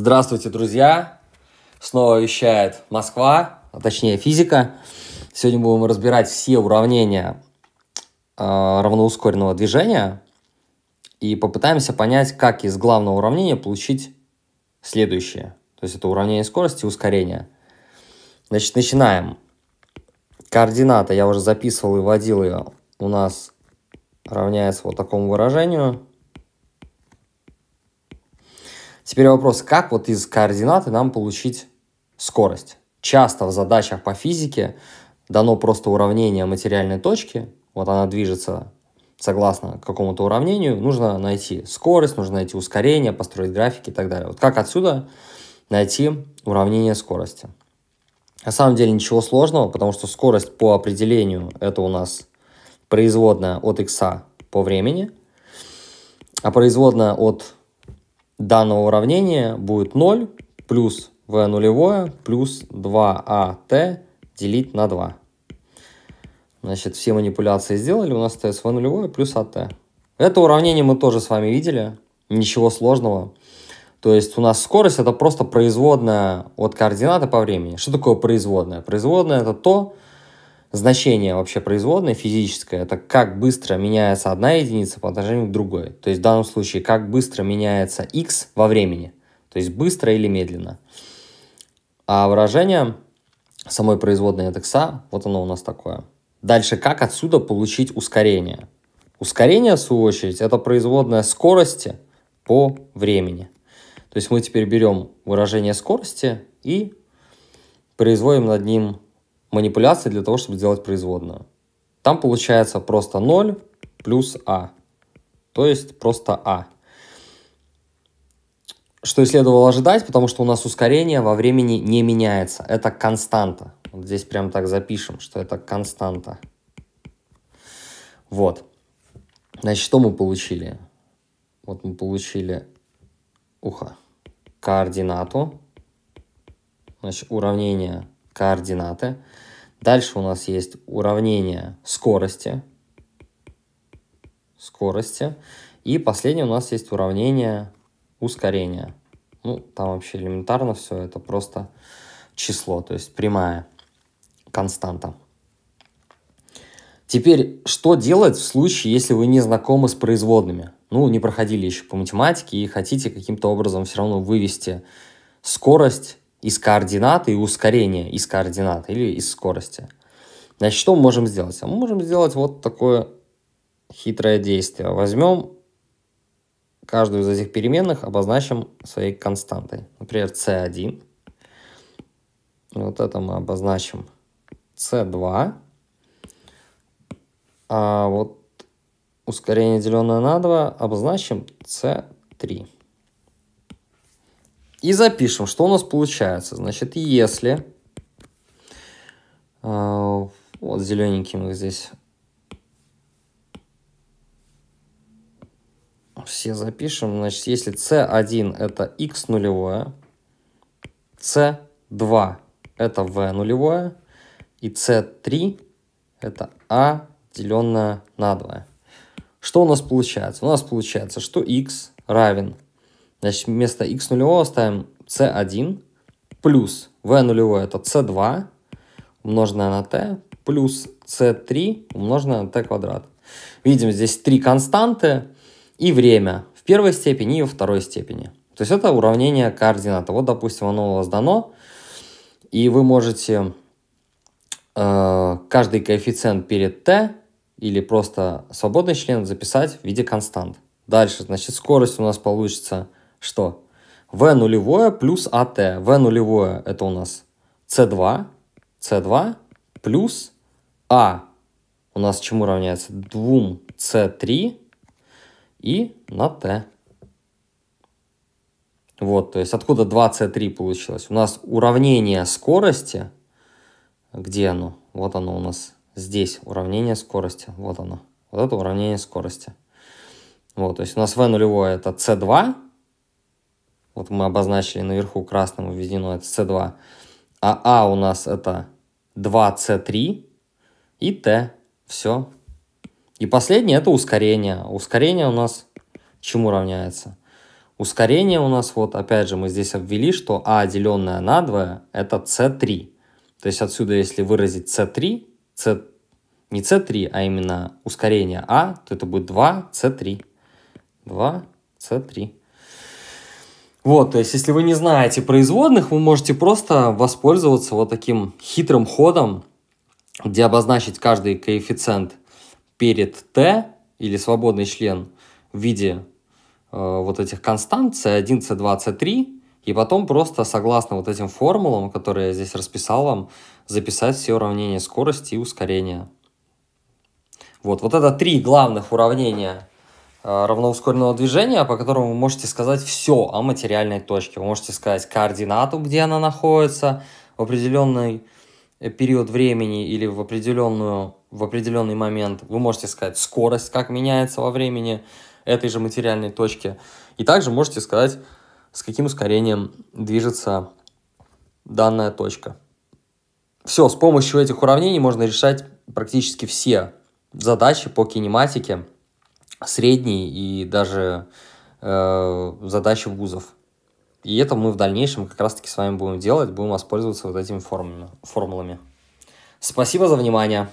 Здравствуйте, друзья! Снова вещает Москва, а точнее физика. Сегодня будем разбирать все уравнения э, равноускоренного движения и попытаемся понять, как из главного уравнения получить следующее. То есть это уравнение скорости и ускорения. Значит, начинаем. Координата, я уже записывал и вводил ее, у нас равняется вот такому выражению. Теперь вопрос, как вот из координаты нам получить скорость? Часто в задачах по физике дано просто уравнение материальной точки, вот она движется согласно какому-то уравнению, нужно найти скорость, нужно найти ускорение, построить графики и так далее. Вот как отсюда найти уравнение скорости? На самом деле ничего сложного, потому что скорость по определению это у нас производная от x по времени, а производная от данного уравнения будет 0 плюс v нулевое плюс 2at делить на 2. Значит, все манипуляции сделали, у нас остается v нулевое плюс at. Это уравнение мы тоже с вами видели, ничего сложного. То есть у нас скорость это просто производная от координаты по времени. Что такое производная? Производная это то значение вообще производной физическое, это как быстро меняется одна единица по отношению к другой. То есть в данном случае как быстро меняется x во времени. То есть быстро или медленно. А выражение самой производной от x, вот оно у нас такое. Дальше, как отсюда получить ускорение? Ускорение, в свою очередь, это производная скорости по времени. То есть мы теперь берем выражение скорости и производим над ним манипуляции для того, чтобы сделать производную. Там получается просто 0 плюс а, то есть просто а. Что и следовало ожидать, потому что у нас ускорение во времени не меняется. Это константа. Вот здесь прям так запишем, что это константа. Вот. Значит, что мы получили? Вот мы получили ухо координату, значит, уравнение координаты. Дальше у нас есть уравнение скорости. Скорости. И последнее у нас есть уравнение ускорения. Ну, там вообще элементарно все, это просто число, то есть прямая константа. Теперь, что делать в случае, если вы не знакомы с производными? Ну, не проходили еще по математике и хотите каким-то образом все равно вывести скорость из координаты и ускорение из координаты или из скорости. Значит, что мы можем сделать? А мы можем сделать вот такое хитрое действие. Возьмем каждую из этих переменных, обозначим своей константой. Например, c1. Вот это мы обозначим c2. А вот ускорение, деленное на 2, обозначим c3. И запишем, что у нас получается. Значит, если... Э, вот зелененьким их здесь все запишем. Значит, если c1 это x нулевое, c2 это v нулевое, и c3 это a деленное на 2. Что у нас получается? У нас получается, что x равен Значит, вместо x нулевого ставим c1 плюс v нулевое это c2 умноженное на t плюс c3 умноженное на t квадрат. Видим здесь три константы и время в первой степени и во второй степени. То есть это уравнение координат. Вот, допустим, оно у вас дано, и вы можете э, каждый коэффициент перед t или просто свободный член записать в виде констант. Дальше, значит, скорость у нас получится что? V нулевое плюс AT. А v нулевое это у нас C2, C2 плюс А у нас чему равняется? 2 C3 и на T. Вот, то есть откуда 2C3 получилось? У нас уравнение скорости, где оно? Вот оно у нас здесь, уравнение скорости, вот оно. Вот это уравнение скорости. Вот, то есть у нас V нулевое это C2, вот мы обозначили наверху красным введено это C2. А А у нас это 2C3 и Т. Все. И последнее это ускорение. Ускорение у нас чему равняется? ускорение у нас, вот опять же, мы здесь обвели, что а деленное на 2 это c3. То есть отсюда, если выразить c3, c, не c3, а именно ускорение а, то это будет 2c3. 2c3. Вот, то есть, если вы не знаете производных, вы можете просто воспользоваться вот таким хитрым ходом, где обозначить каждый коэффициент перед t или свободный член в виде э, вот этих констант c1, c2, c3, и потом просто согласно вот этим формулам, которые я здесь расписал вам, записать все уравнения скорости и ускорения. Вот, вот это три главных уравнения равноускоренного движения, по которому вы можете сказать все о материальной точке. Вы можете сказать координату, где она находится в определенный э, период времени или в, определенную, в определенный момент. Вы можете сказать скорость, как меняется во времени этой же материальной точки. И также можете сказать с каким ускорением движется данная точка. Все, с помощью этих уравнений можно решать практически все задачи по кинематике, средней и даже э, задачи вузов. И это мы в дальнейшем как раз-таки с вами будем делать, будем воспользоваться вот этими формулами. формулами. Спасибо за внимание.